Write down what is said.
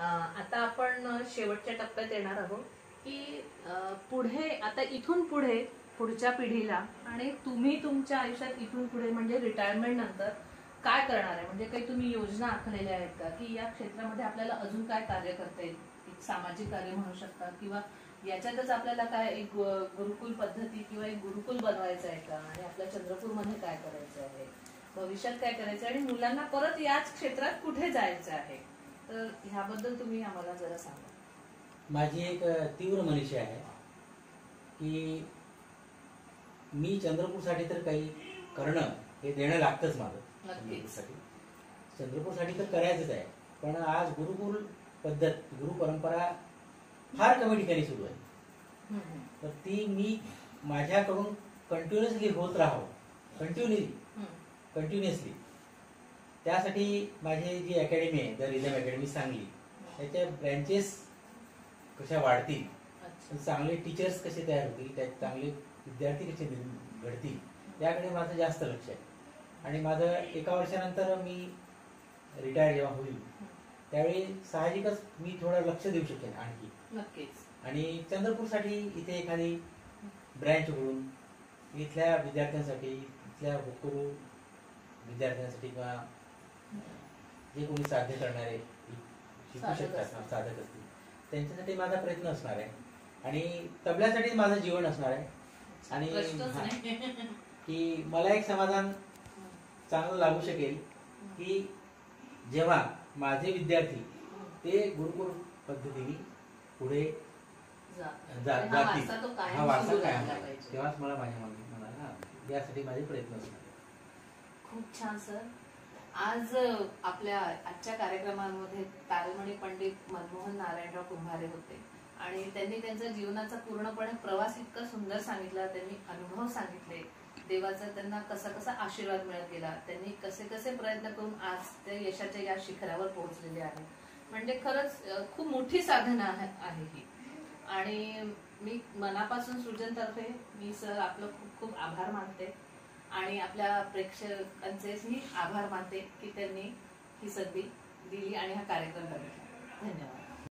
आता आपण शेवटच्या टप्प्यात येणार आहोत की पुढे आता इथून पुढे पुढच्या पिढीला आणि तुम्ही तुमच्या आयुष्यात इथून पुढे म्हणजे रिटायरमेंट नंतर काय करणार आहे? म्हणजे काही तुम्ही योजना आखलेल्या आहेत का? की या क्षेत्रामध्ये आपल्याला अजून काय कार्य करता येईल? एक सामाजिक कार्य म्हणू शकता किंवा याच्यातच आपल्याला काय एक गुरुकुल पद्धती किंवा एक गुरुकुल बनवायचं आहे का? आणि आपल्या चंद्रपूरमध्ये काय करायचं आहे? भविष्यात काय करायचं आहे? आणि मुलांना परत याच क्षेत्रात कुठे जायचं आहे? तर ह्याबद्दल तुम्ही आम्हाला जरा सांगा. माझी एक तीव्र मनीषा आहे की मी चंद्रपूरसाठी तर काही करणं हे देणं लागतंच माझं. चंद्रपूरसाठी. चंद्रपूरसाठी तर करायचंच आहे पण आज गुरुकुल पद्धत गुरु परंपरा फार कमी ठिकाणी सुरू आहे. तर ती मी माझ्याकडून कंटिन्युअसली होत राहावं कंटिन्युअली हम्म. कंटिन्युअसली त्यासाठी माझी जी अकॅडमी आहे द रिझम अकॅडमी सांगली त्याच्या ब्रँचेस कशा वाढतील. चांगले टीचर्स कसे तयार होतील? त्यात चांगले विद्यार्थी कसे घडतील? त्याकडे माझं जास्त लक्ष आहे. आणि माझं एका वर्षानंतर मी रिटायर जेव्हा होईल त्यावेळी साहजिकच मी थोडं लक्ष देऊ शकेन आणखी. नक्कीच. आणि चंद्रपूरसाठी इथे एखादी ब्रँच उघडून इथल्या विद्यार्थ्यांसाठी इथल्या हुकरू विद्यार्थ्यांसाठी किंवा जे कोणी साध्य करणारे शिकू शकतात. साधक असतील. त्यांच्यासाठी माझा प्रयत्न असणार आहे. आणि तबल्यासाठी माझं जीवन असणार आहे. आणि की मला एक समाधान चांगलं लागू शकेल की जेव्हा माझे विद्यार्थी ते गुरुकुल पद्धतीने पुढे जातील. वारसा तो कायम हा वारसा कायम. तेव्हाच मला माझ्या मनाला यासाठी माझे प्रयत्न असणार. खूप छान सर. आज आपल्या आजच्या कार्यक्रमामध्ये तारमणी पंडित मनमोहन नारायणराव कुंभारे होते. आणि त्यांनी त्यांचा जीवनाचा पूर्णपणे प्रवास इतका सुंदर सांगितला त्यांनी अनुभव सांगितले. देवाचा त्यांना कसा कसा आशीर्वाद मिळत गेला त्यांनी कसे कसे प्रयत्न करून आज ते यशाच्या या शिखरावर पोहोचलेले आहेत म्हणजे खरंच खूप मोठी साधना आहे आहे ही. आणि मी मनापासून सृजनतर्फे मी सर आपलं खूप खूप आभार मानते. आणि आपल्या प्रेक्षकांचेही आभार मानते की त्यांनी ही संधी दिली आणि हा कार्यक्रम बघितला धन्यवाद.